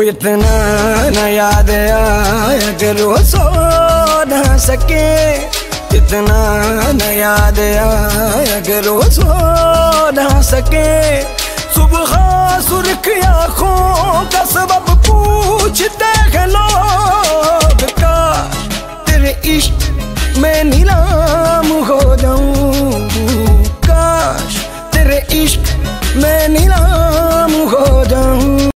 इतना न याद आया करो सो न सके। इतना न याद आया करो सो न सके। सुबह सुर्ख आँखों का सबब पूछते हैं लोग का। तेरे इश्क में नीलाम हो जाऊँ। काश तेरे इश्क में नीलाम